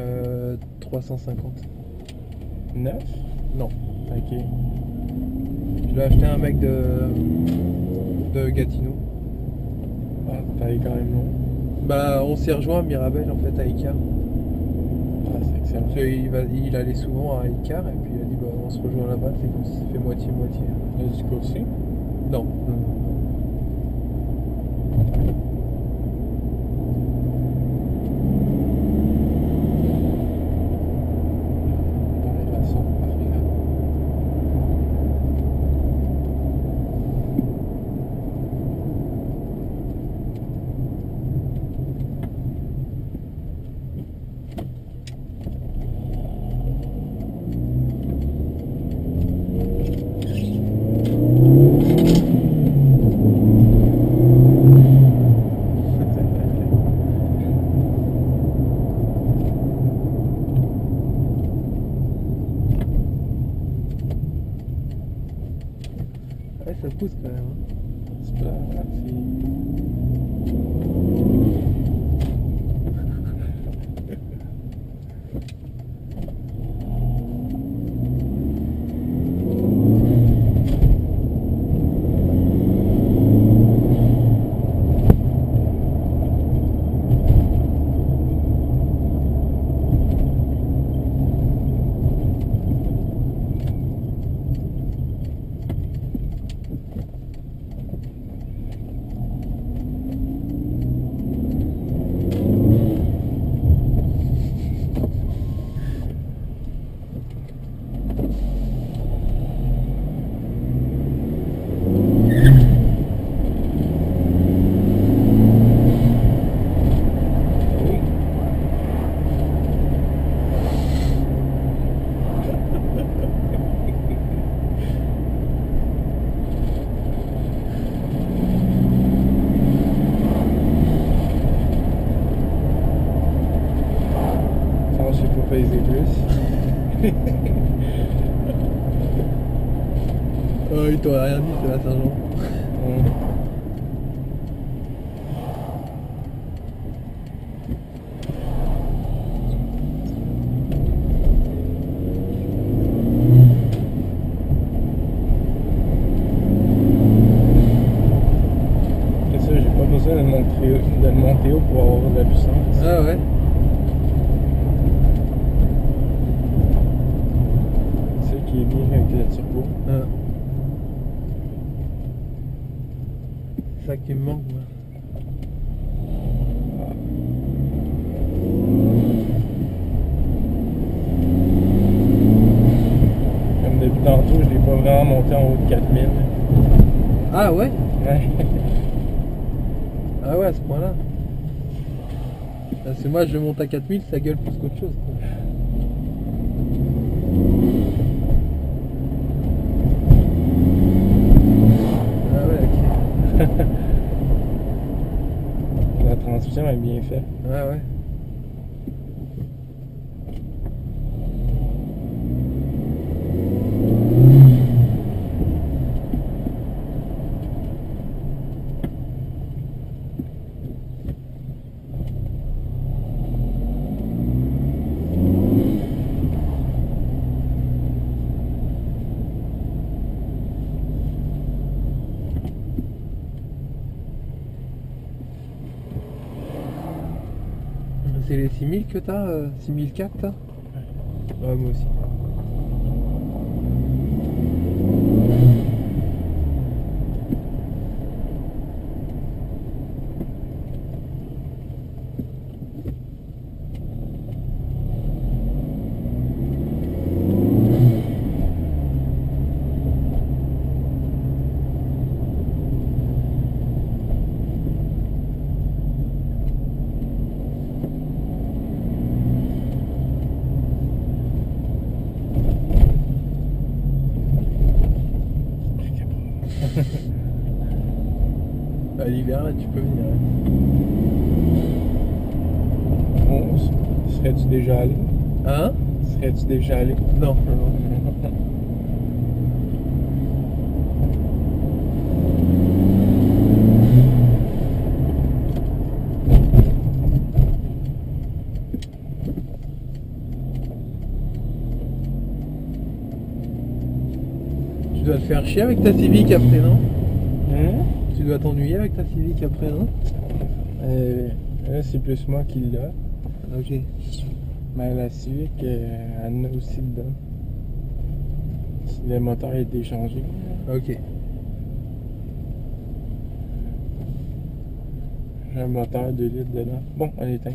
Euh, 350. Neuf? Non. Ok. Je l'ai acheté à un mec de, de Gatineau. Ah, t'as quand même long. Bah, on s'est rejoint à Mirabel en fait à Icar. Ah, c'est excellent. Parce qu'il va- il allait souvent à Icar et puis il a dit bah, on se rejoint là-bas, c'est comme si ça fait moitié-moitié. Non la son, parfait. Ouais, ça pousse quand même. hein. C'est pas pas plus. Oh, il t'aurait rien dit, c'est la Saint-Jean. Et ça, j'ai pas besoin monter haut pour avoir de la puissance. Ah ouais C'est ça qui est Ah. Ça qui me manque, moi. Comme depuis tantôt, je l'ai pas vraiment monté en haut de 4000. Ah ouais? Ouais. Ah ouais, à ce point-là. Parce que moi, je monte à 4000, ça gueule plus qu'autre chose. quoi. Ah ouais, ok. La est bien faite. Ah ouais. C'est les 6000 que t'as euh, 6004 t'as Ouais, moi aussi. tu peux venir. Bon, serais-tu déjà allé? Hein? Serais-tu déjà allé? Non. tu dois te faire chier avec ta civique après, non? Tu dois t'ennuyer avec ta Civic après, non Euh, là, c'est plus moi qui l'a. Ok. Mais la Civic, euh, elle a aussi dedans. Le moteur a été changé. Ok. J'ai un moteur de litres dedans. Bon, on éteint.